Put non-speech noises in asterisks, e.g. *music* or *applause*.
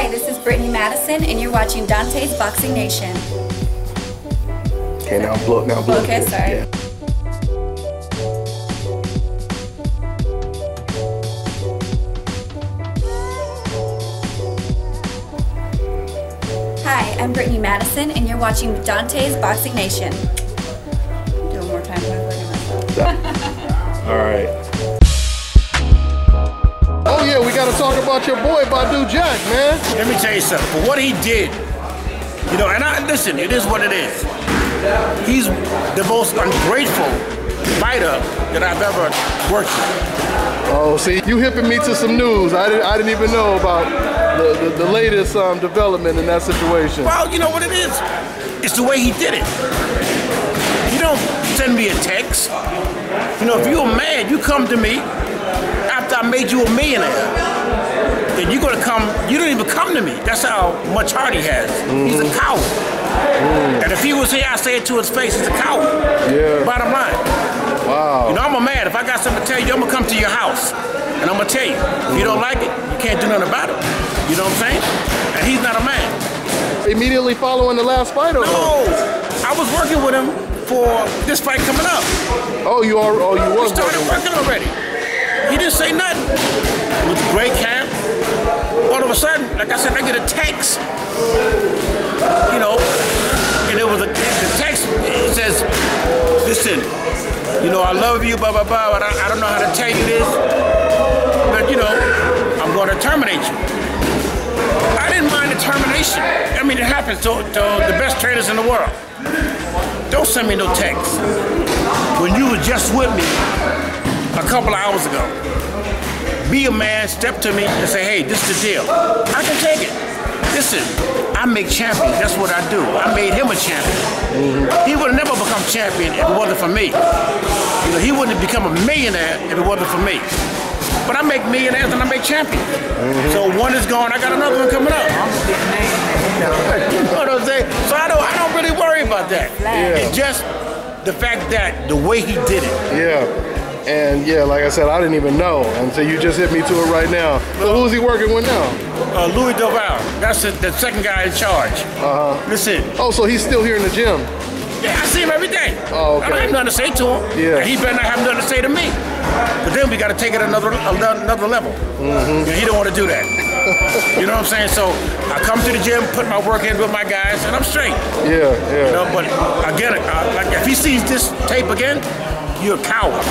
Hi, this is Brittany Madison, and you're watching Dontae's Boxing Nation. Okay, now blow, now blow. Okay, sorry. Yeah. Hi, I'm Brittany Madison, and you're watching Dontae's Boxing Nation. Do one more time. *laughs* All right. Gotta talk about your boy Badou Jack, man. Let me tell you something. For what he did, you know, and I listen, it is what it is. He's the most ungrateful fighter that I've ever worked with. Oh, see, you hipping me to some news. I didn't, I didn't even know about the, the, the latest um, development in that situation. Well, you know what it is? It's the way he did it. You don't send me a text. You know, if you're mad, you come to me after I made you a millionaire. Then you're gonna come, you don't even come to me. That's how much heart he has. He's a mm-hmm. coward. Mm. And if he was here, I'd say it to his face, he's a coward. Yeah. Bottom line. Wow. You know, I'm a man. If I got something to tell you, I'm gonna come to your house. And I'm gonna tell you. If you don't mm. like it, you can't do nothing about it. You know what I'm saying? And he's not a man. Immediately following the last fight, or No, I was working with him for this fight coming up. oh, you are, oh, you We was started working already. Say nothing. Great camp. All of a sudden, like I said, I get a text. You know, and it was a the text. It says, "Listen, you know, I love you, blah blah blah. But I, I don't know how to tell you this, but you know, I'm going to terminate you." I didn't mind the termination. I mean, it happens to, to the best trainers in the world. Don't send me no text. When you were just with me a couple of hours ago, be a man, step to me and say, hey, this is the deal. I can take it. Listen, I make champions. That's what I do. I made him a champion. Mm-hmm. He would have never become champion if it wasn't for me. You know, he wouldn't have become a millionaire if it wasn't for me. But I make millionaires and I make champions. Mm-hmm. So one is gone, I got another one coming up. *laughs* You know what I'm saying? So I don't, I don't really worry about that. It's just the fact that the way he did it. Yeah. And yeah, like I said, I didn't even know until you just hit me to it right now. So who's he working with now? Uh, Louis Del Valle, that's the, the second guy in charge. Uh-huh. Listen, Oh, so he's still here in the gym. yeah, I see him every day. Oh, okay. I don't have nothing to say to him. Yeah. And he better not have nothing to say to me. But then we got to take it another another level. Mm-hmm. And he don't want to do that. you know what I'm saying? So I come to the gym, put my work in with my guys, and I'm straight. Yeah, yeah. You know, but again, uh, like if he sees this tape again, you're a coward.